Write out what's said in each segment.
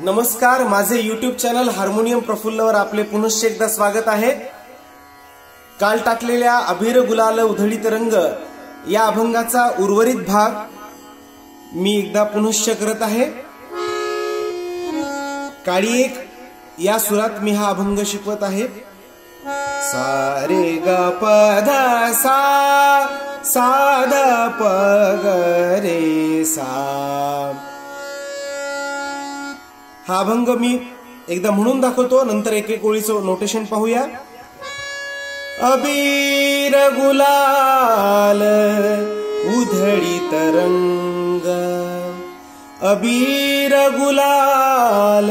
नमस्कार माझे YouTube channel harmonium प्रफुल्लवर आपले पुनश्च एकदा स्वागत आहे. काल टाकलेल्या अभिर गुलाल उधळीत रंग या अभंगाचा उर्वरित भाग मी एकदा पुनश्च करत आहे. काळी एक या सुरात मी हा अभंग शिकवत आहे. सारे ग पध सा साध पग रे सा. हा अभंग मी एकदा म्हणून दाखवतो नंतर एक एक ओळीचं नोटेशन पाहूया. अबीर गुलाल उधळी तरंग अबीर गुलाल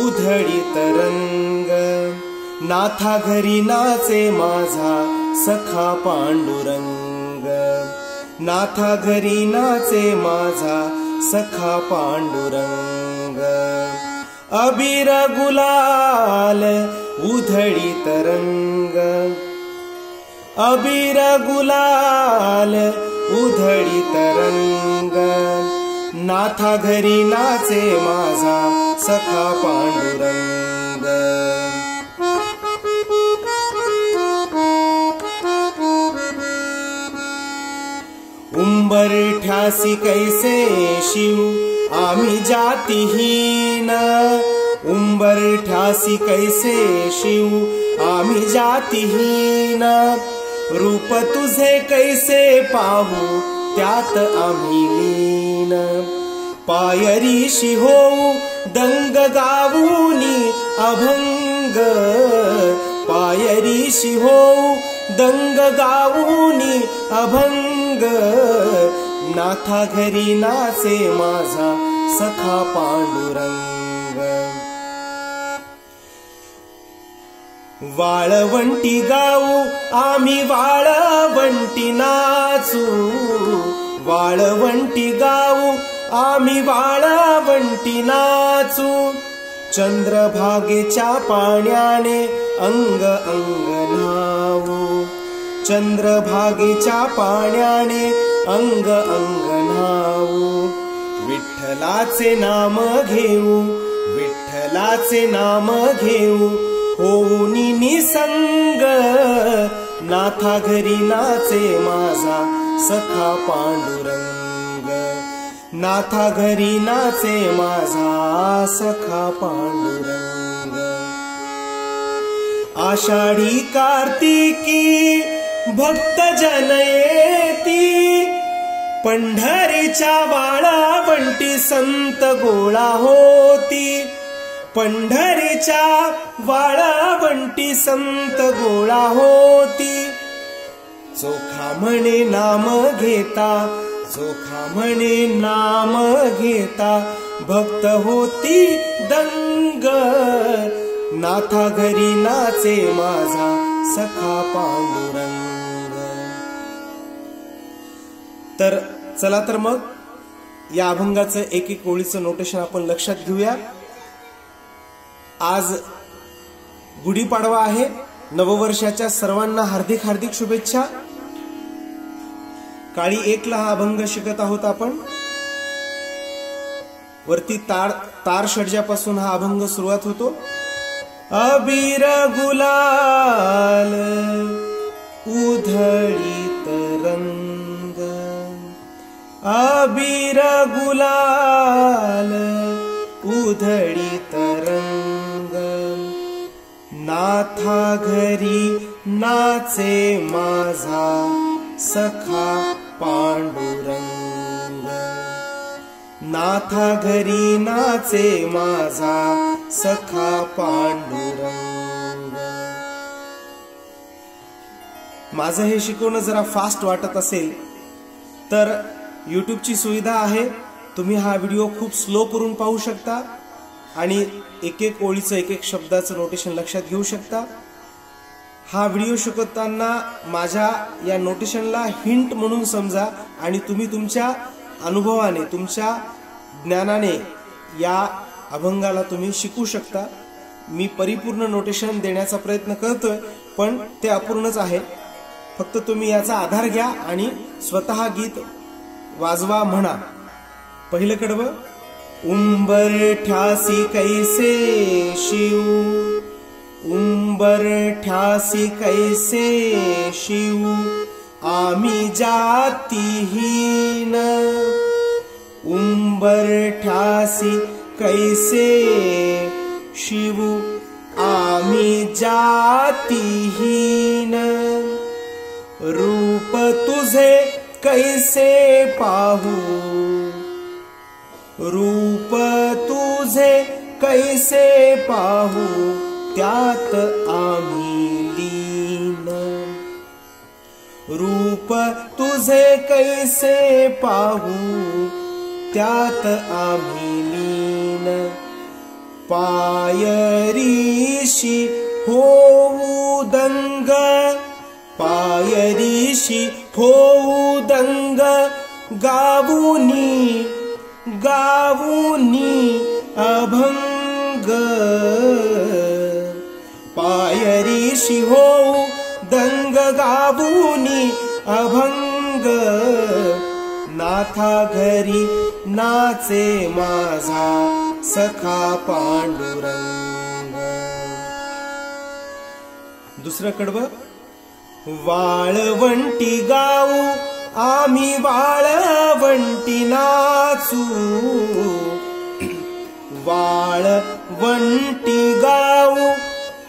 उधळी तरंग नाथा घरी नाचे माझा सखा पांडुरंग. नाथा घरी नाचे माझा सखा पांडुरंग. अबीर गुलाल उधळी तरंग. अबीर गुलाल उधळी तरंग. नाथा घरी नाचे माझा सखा पांडुरंग. उंबरठ्यासी कैसे शिव? आम्ही जातीहीन. उंबरठ्यासी कैसे शिव? आम्ही जातीहीन. रूप तुझे कैसे पाहू? त्यात आम्ही लीन. पायरीशी होऊ दंग गावूनी अभंग. पायरीशी होऊ दंग गावूनी अभंग. नाथा घरी नाचे माझा सखा पांडुरंग. वाळवंटी गाऊ आम्ही वाळवंटी नाचू. वाळवंटी गाऊ आम्ही वाळवंटी नाचू. चंद्रभागेच्या पाण्याने अंग अंग नावू चंद्रभागेच्या पाण्याने अंग अंग नावू विठ्ठलाचे नाम घेऊ विठ्ठलाचे नाम घेऊ. होऊनी निसंग नाथा घरी नाचे माझा सखा पांडुरंग. नाथा घरी नाचे माझा सखा पांडुरंग. आषाढी कार्तिकी भक्त जन पंढरीच्या बाळा वाळावंटी संत गोळा होती. पंढरीच्या वाळावंटी संत गोळा होती. चोखा म्हणे नाम घेता चोखा म्हणे नाम घेता भक्त होती दंग. नाथा घरी नाचे माझा सखा पांडुरंग. तर चला तर मग या अभंगाचं एक एक ओळीचं नोटेशन आपण लक्षात घेऊया. आज गुढीपाडवा आहे. नववर्षाच्या सर्वांना हार्दिक हार्दिक शुभेच्छा. काळी एकला हा अभंग शिकत आहोत आपण. वरती तार तार षडजापासून हा अभंग सुरुवात होतो. अबीर गुलाल उधळी तरंग अबीर गुलाल उधळी तरंग. नाथा घरी नाचे माझा सखा पांडुरंग. नाथा घरी नाचे माझा सखा पांडुरंग. माझं हे शिकवणं जरा फास्ट वाटत असेल तर यूट्यूबची सुविधा आहे. तुम्ही हा व्हिडिओ खूप स्लो करून पाहू शकता आणि एक एक ओळीचं एक एक शब्दाचं नोटेशन लक्षात घेऊ शकता. हा व्हिडिओ शिकवताना माझ्या या नोटेशनला हिंट म्हणून समजा आणि तुम्ही तुमच्या अनुभवाने तुमच्या ज्ञानाने या अभंगाला तुम्ही शिकू शकता. मी परिपूर्ण नोटेशन देण्याचा प्रयत्न करतोय पण ते अपूर्णच आहे. फक्त तुम्ही याचा आधार घ्या आणि स्वतः गीत वाजवा म्हणा. पहिलं कडवं उंबर ठासी कैसे शिव? उंबर ठासी कैसे शिव? आम्ही जातीहीन. उंबर ठासी कैसे शिव? आम्ही जातीहीन. रूप तुझे कैसे पाहू? रूप तुझे कैसे पाहू? त्यात आम्ही लीन रूप तुझे कैसे पाहू? त्यात आम्ही लीन पायरीशी होऊ दंग। पायरीशी होऊ दंग गावुनी गावुनी अभंग. पायरी शिहो दंग गावुनी अभंग. नाथा घरी नाचे माझा सखा पांडुरंग. दुसरं कडवं? वाळवंटी गाऊ आम्ही वाळवंटी नाचू. वाळवंटी गाऊ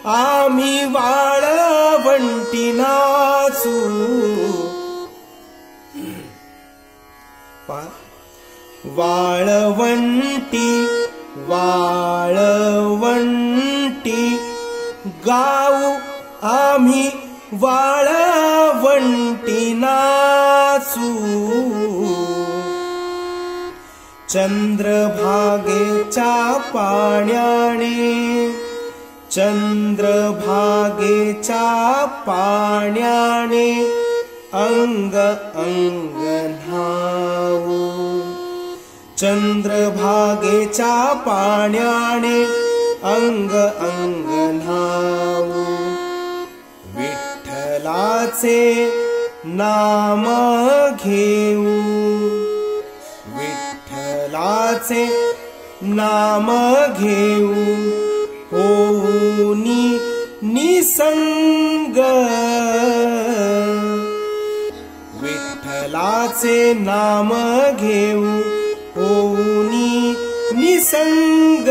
आम्ही वाळवंटी नाचू. वाळवंटी वाळवंटी गाऊ आम्ही वाळवण्टिनासु चन्द्रभागे च पाण्यानि चन्द्रभागे च पाण्याने अङ्ग अङ्गनाव चन्द्रभागे च पाण्याने अङ्ग अङ्ग विठ्ठलाचे नाम घेऊ। विठ्ठलाचे नाम घेऊ। होऊनी निसंग। विठ्ठलाचे नाम घेऊ। होऊनी निसंग।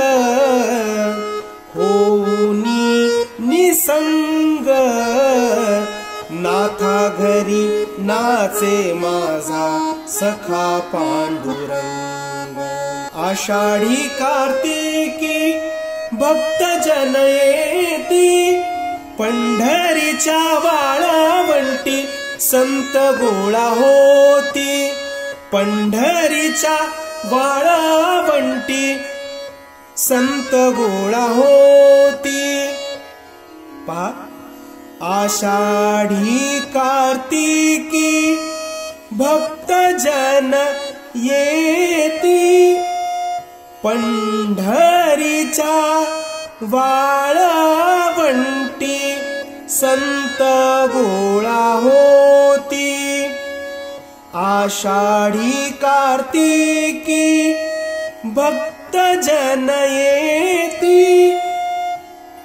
नाचे माझा सखा पांडुरंग. आषाढी कार्तिकी भक्त जन येती पंढरीच्या वाळावंटी संत गोळा होती. पंढरीच्या वाळावंटी संत गोळा होती. पा आषाढी कार्तिकी भक्तजन येति ए पण्ढरि चा गोळा सन्तगोळाहोति आषाढी कार्तिकी भक्तजन येति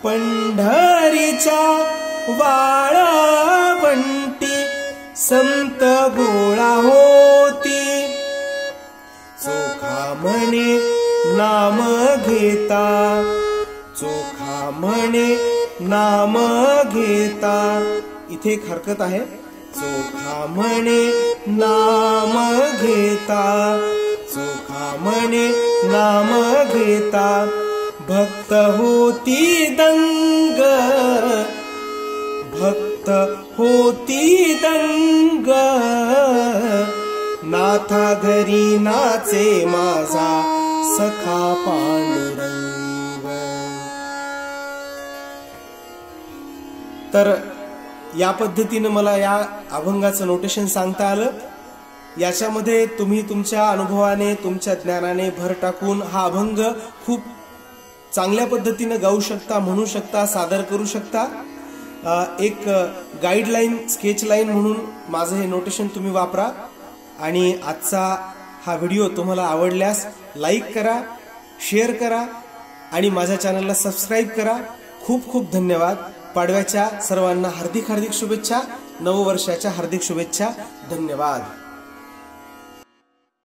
पण्ढरि वाळावंटी संत गोळा होती. चोखा म्हणे नाम घेता. चोखा म्हणे नाम घेता. इथे एक हरकत आहे. चोखा म्हणे नाम घेता. चोखा म्हणे नाम घेता. भक्त होती दंग. भक्त होती दंग. नाथा घरी नाचे माझा सखा पांडुरंग. तर या पद्धतीनं मला या अभंगाचं नोटेशन सांगता आलं. याच्यामध्ये तुम्ही तुमच्या अनुभवाने तुमच्या ज्ञानाने भर टाकून हा अभंग खूप चांगल्या पद्धतीनं गाऊ शकता म्हणू शकता सादर करू शकता. एक गाईडलाईन स्केच लाईन म्हणून माझं हे नोटेशन तुम्ही वापरा. आणि आजचा हा व्हिडिओ तुम्हाला आवडल्यास लाईक करा शेअर करा आणि माझ्या चॅनलला सबस्क्राईब करा. खूप खूप धन्यवाद. पाडव्याच्या सर्वांना हार्दिक हार्दिक शुभेच्छा. नववर्षाच्या हार्दिक शुभेच्छा. धन्यवाद.